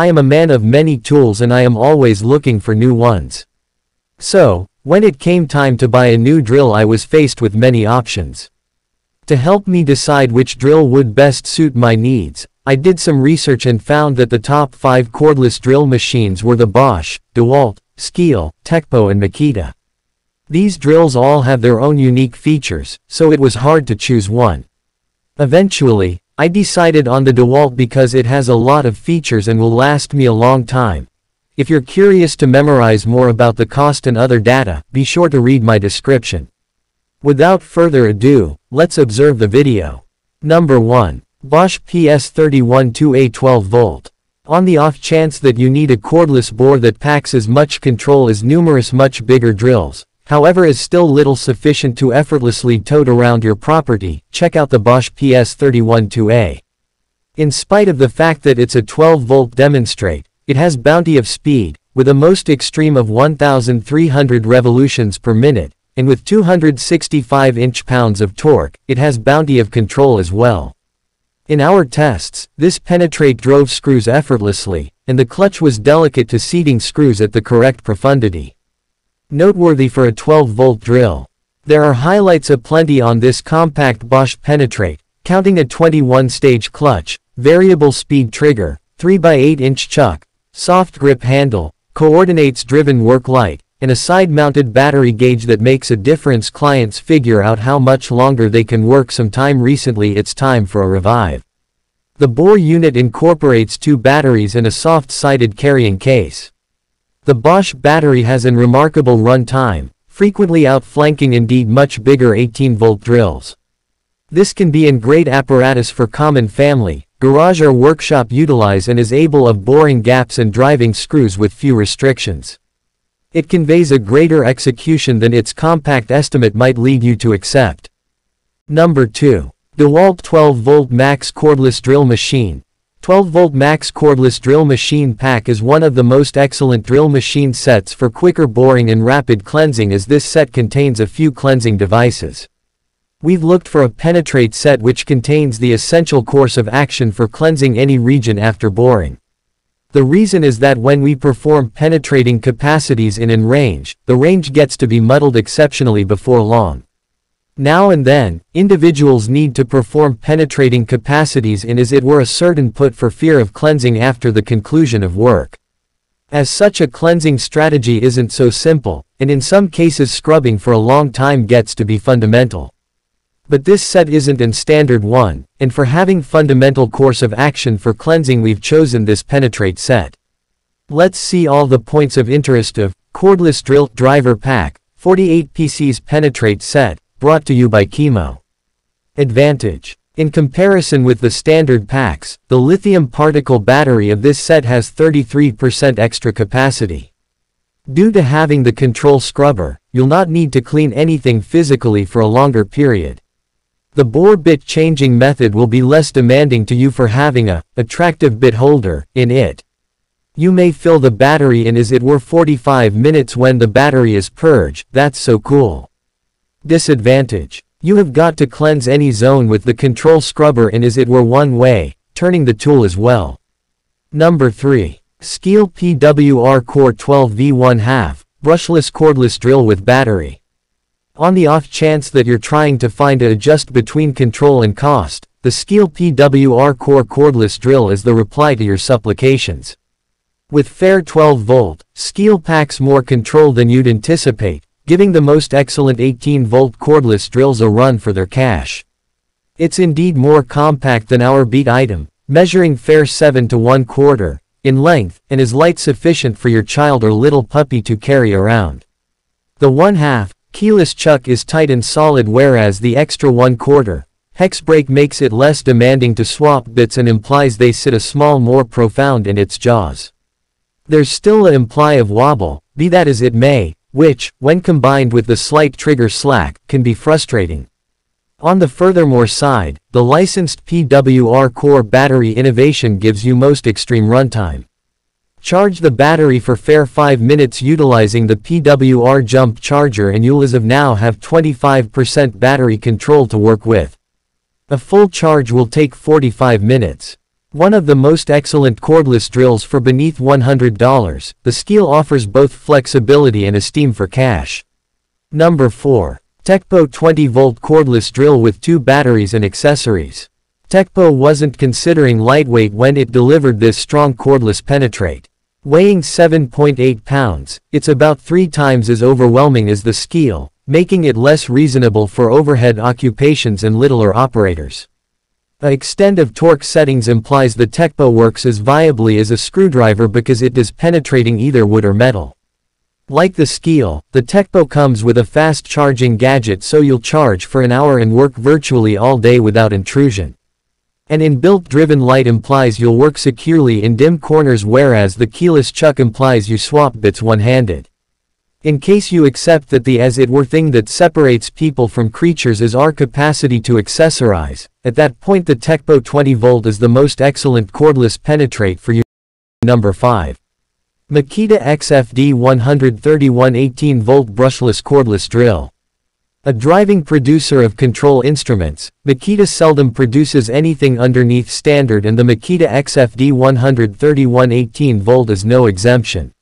I am a man of many tools and I am always looking for new ones. So, when it came time to buy a new drill I was faced with many options. To help me decide which drill would best suit my needs, I did some research and found that the top 5 cordless drill machines were the Bosch, DeWalt, Skil, Teccpo and Makita. These drills all have their own unique features, so it was hard to choose one. Eventually, I decided on the DeWalt because it has a lot of features and will last me a long time. If you're curious to memorize more about the cost and other data, be sure to read my description. Without further ado, let's observe the video. Number 1. Bosch PS31 2A 12V. On the off chance that you need a cordless bore that packs as much control as numerous much bigger drills, however is still little sufficient to effortlessly tote around your property, check out the Bosch PS31 2A. In spite of the fact that it's a 12-volt demonstrate, it has bounty of speed, with a most extreme of 1,300 revolutions per minute, and with 265 inch-pounds of torque, it has bounty of control as well. In our tests, this penetrate drove screws effortlessly, and the clutch was delicate to seating screws at the correct profundity. Noteworthy for a 12-volt drill. There are highlights aplenty on this compact Bosch penetrate, counting a 21-stage clutch, variable speed trigger, 3x8 inch chuck, soft grip handle, coordinates driven work light, and a side-mounted battery gauge that makes a difference clients figure out how much longer they can work some time recently it's time for a revive. The bore unit incorporates two batteries and a soft-sided carrying case. The Bosch battery has an remarkable run time, frequently outflanking indeed much bigger 18-volt drills. This can be in great apparatus for common family, garage or workshop utilize and is able of boring gaps and driving screws with few restrictions. It conveys a greater execution than its compact estimate might lead you to accept. Number 2. DeWalt 12-volt Max Cordless Drill Machine. 12V Max Cordless Drill Machine Pack is one of the most excellent drill machine sets for quicker boring and rapid cleansing as this set contains a few cleansing devices. We've looked for a penetrate set which contains the essential course of action for cleansing any region after boring. The reason is that when we perform penetrating capacities in and range, the range gets to be muddled exceptionally before long. Now and then, individuals need to perform penetrating capacities in as it were a certain put for fear of cleansing after the conclusion of work. As such a cleansing strategy isn't so simple, and in some cases scrubbing for a long time gets to be fundamental. But this set isn't an standard one, and for having fundamental course of action for cleansing we've chosen this penetrate set. Let's see all the points of interest of cordless drill driver pack 48 PCs penetrate set brought to you by Chemo. Advantage. In comparison with the standard packs, the lithium particle battery of this set has 33% extra capacity. Due to having the control scrubber, you'll not need to clean anything physically for a longer period. The bore bit changing method will be less demanding to you for having a attractive bit holder in it. You may fill the battery in as it were 45 minutes when the battery is purged, that's so cool. Disadvantage. You have got to cleanse any zone with the control scrubber and as it were one way, turning the tool as well. Number 3. Skil PWR Core 12V1 half, brushless cordless drill with battery. On the off chance that you're trying to find a adjust between control and cost, the Skil PWR Core cordless drill is the reply to your supplications. With fair 12 volt, Skil packs more control than you'd anticipate, giving the most excellent 18 volt cordless drills a run for their cash. It's indeed more compact than our beat item, measuring fair 7 to 1 quarter in length, and is light sufficient for your child or little puppy to carry around. The 1 half, Keyless chuck is tight and solid whereas the extra one quarter hex brake makes it less demanding to swap bits and implies they sit a small more profound in its jaws. There's still a imply of wobble, be that as it may, which, when combined with the slight trigger slack, can be frustrating. On the furthermore side, the licensed PWR core battery innovation gives you most extreme runtime. Charge the battery for fair 5 minutes utilizing the PWR jump charger and you'll as of now have 25% battery control to work with. A full charge will take 45 minutes. One of the most excellent cordless drills for beneath $100, the Skil offers both flexibility and esteem for cash. Number 4. Teccpo 20-volt cordless drill with two batteries and accessories. Teccpo wasn't considering lightweight when it delivered this strong cordless penetrate. Weighing 7.8 pounds, it's about three times as overwhelming as the Skil, making it less reasonable for overhead occupations and littler operators. A extent of torque settings implies the Teccpo works as viably as a screwdriver because it is penetrating either wood or metal. Like the Skil, the Teccpo comes with a fast charging gadget so you'll charge for an hour and work virtually all day without intrusion. An inbuilt driven light implies you'll work securely in dim corners whereas the keyless chuck implies you swap bits one-handed. In case you accept that the as it were thing that separates people from creatures is our capacity to accessorize, at that point the Teccpo 20 volt is the most excellent cordless penetrate for you. Number 5. Makita XFD 131 18 volt brushless cordless drill. A driving producer of control instruments, Makita seldom produces anything underneath standard and the Makita XFD 131 18 volt is no exemption.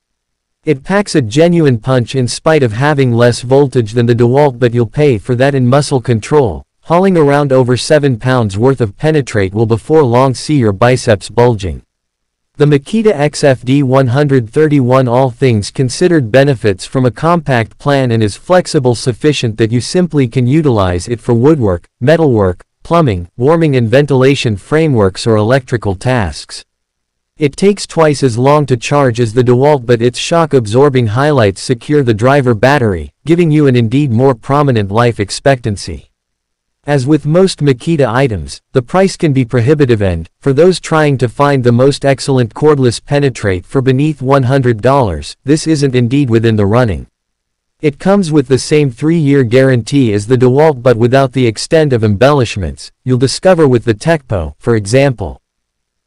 It packs a genuine punch in spite of having less voltage than the DeWalt but you'll pay for that in muscle control. Hauling around over 7 pounds worth of penetrate will before long see your biceps bulging. The Makita XFD 131 All things considered benefits from a compact plan and is flexible sufficient that you simply can utilize it for woodwork, metalwork, plumbing, warming and ventilation frameworks or electrical tasks. It takes twice as long to charge as the DeWalt but its shock-absorbing highlights secure the driver battery, giving you an indeed more prominent life expectancy. As with most Makita items, the price can be prohibitive and, for those trying to find the most excellent cordless penetrate for beneath $100, this isn't indeed within the running. It comes with the same 3-year guarantee as the DeWalt but without the extent of embellishments, you'll discover with the Teccpo, for example.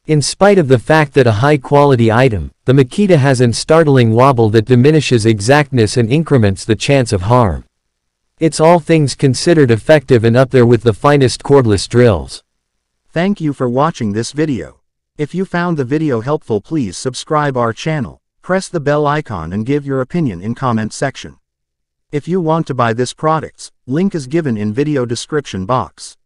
In spite of the fact that a high-quality item, the Makita has an startling wobble that diminishes exactness and increments the chance of harm. It's all things considered effective and up there with the finest cordless drills. Thank you for watching this video. If you found the video helpful please subscribe our channel, press the bell icon and give your opinion in comment section. If you want to buy this products, link is given in video description box.